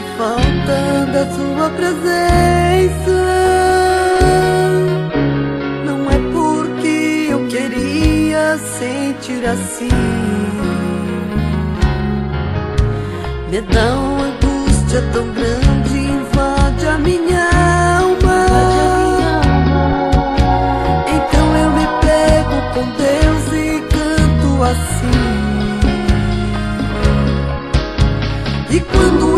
O meu coração sente falta da sua presença. Não é porque eu queria sentir assim. Me dá uma angústia tão grande, invade a minha alma. Então eu me pego com Deus e canto assim. E quando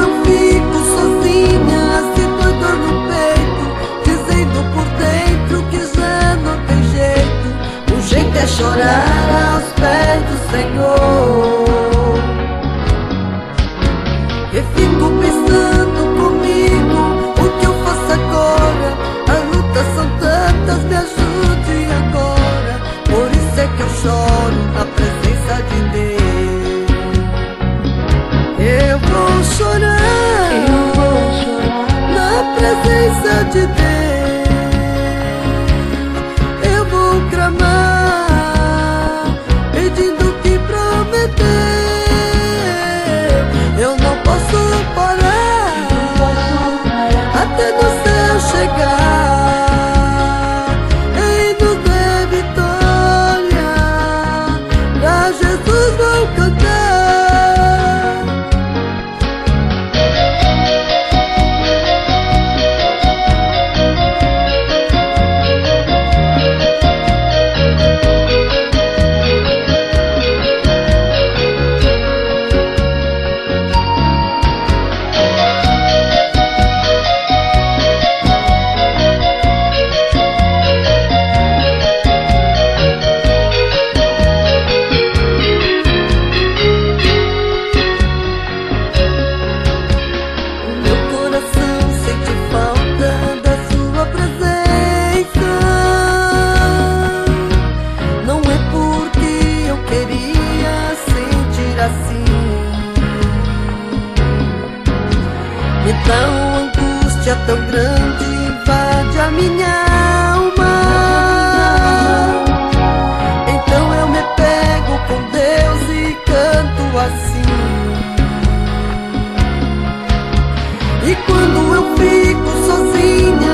presença de Dá uma angústia tão grande, invade a minha alma. Então eu me pego com Deus e canto assim. E quando eu fico sozinha,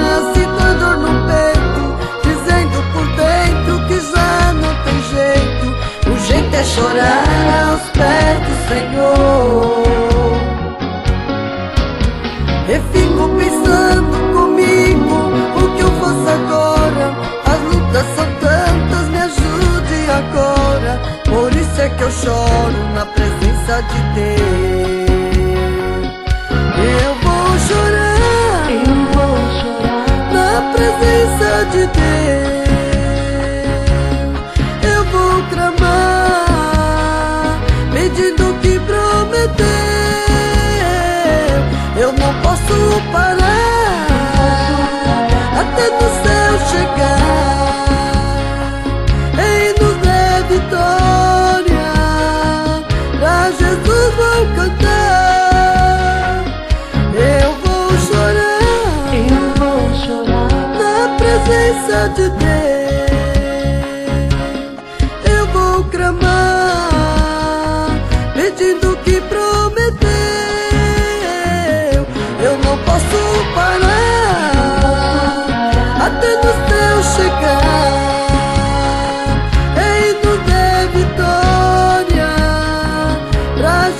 a dor no peito, dizendo por dentro que já não tem jeito. O jeito é chorar aos pés do Senhor. Eu choro na presença de Deus. Eu vou chorar Eu vou chorar na presença de Deus. Eu vou clamar, pedindo o que prometeu. Eu não posso parar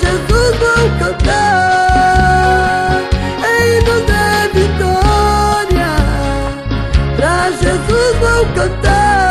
Jesus vão cantar Ainda da vitória Pra Jesus vão cantar.